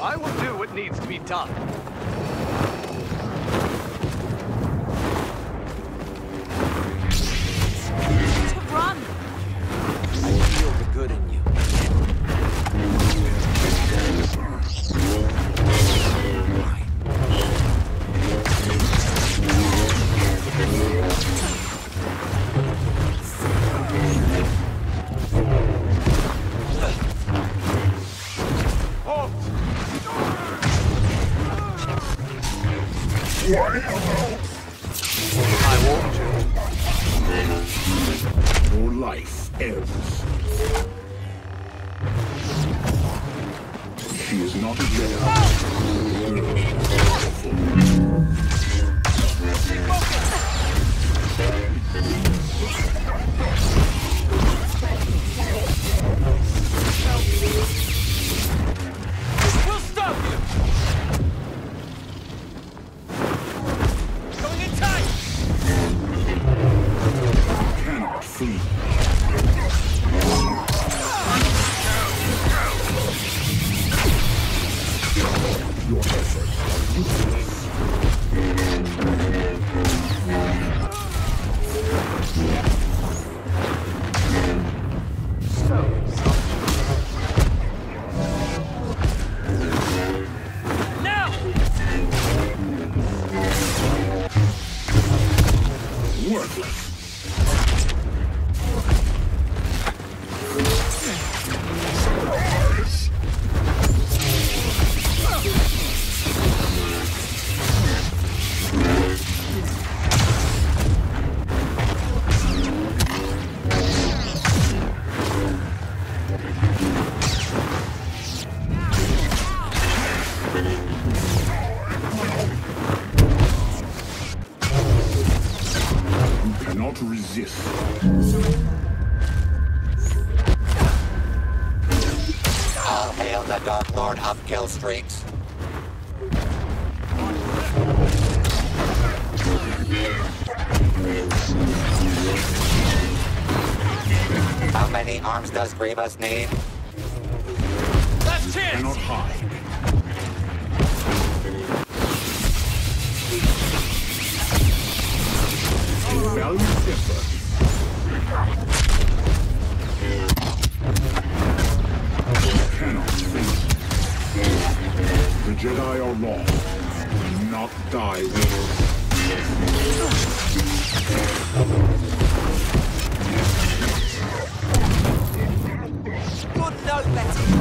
I will do what needs to be done. I you. Your life ebbs. She is not a cannot resist. All hail the Dark Lord of Kill Streaks. How many arms does Grievous need? Last chance! Cannot hide. The Jedi are lost. Do not die with You're no better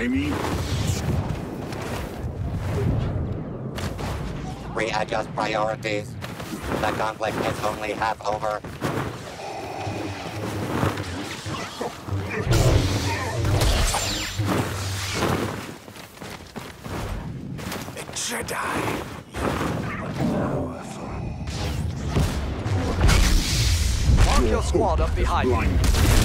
You defy me? Readjust priorities. The conflict is only half over. Jedi. Mark your squad up behind you.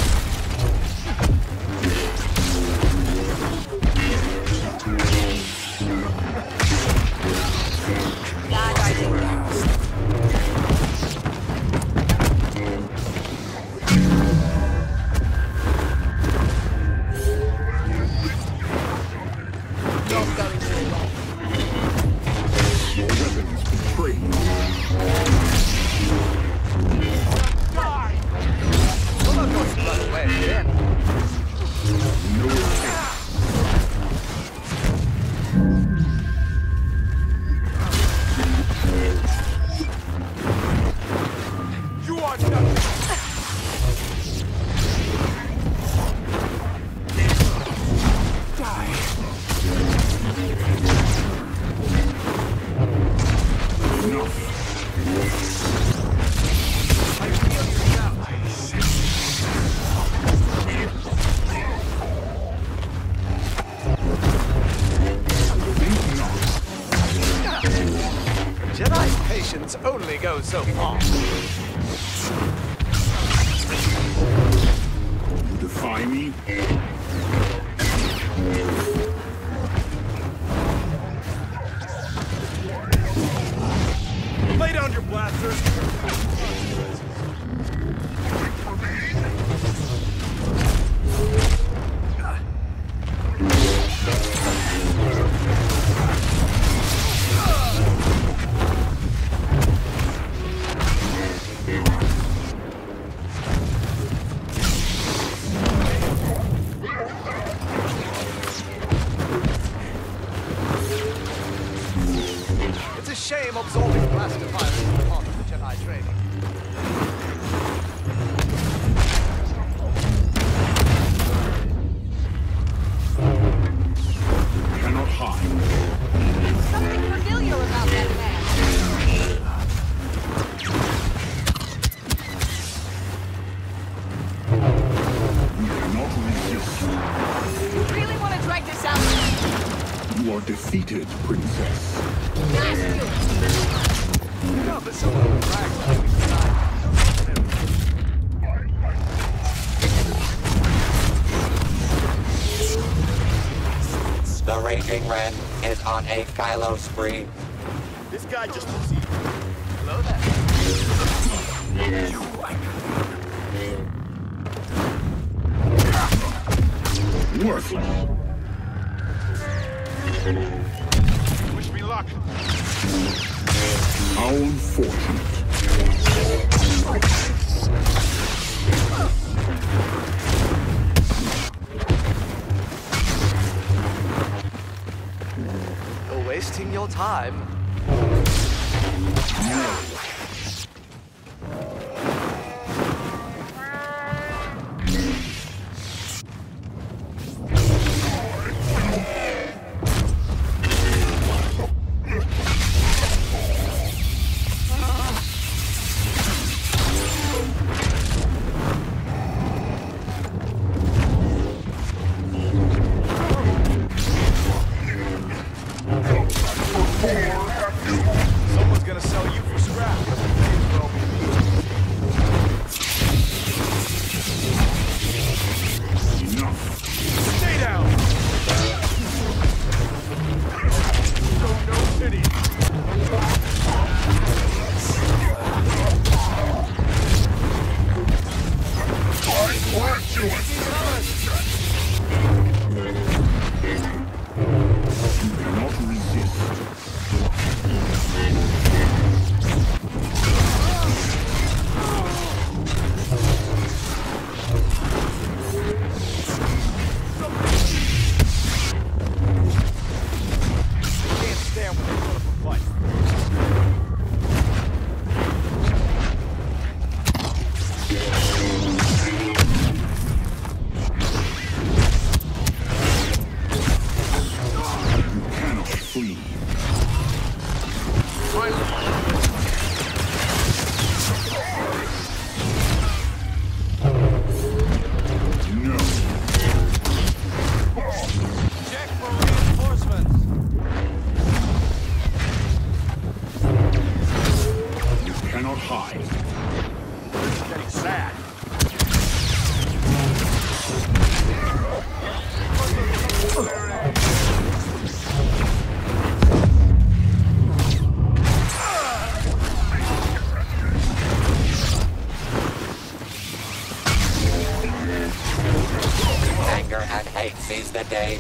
only go so far. You defy me? Lay down your blasters! You are defeated, princess. Blast you! Yeah, but someone will brag like we decide. The Raging Ren is on a Kylo spree. This guy just looks evil. Hello there. Worthless. Wish me luck. How unfortunate. You're wasting your time.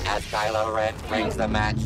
as Kylo Ren brings the match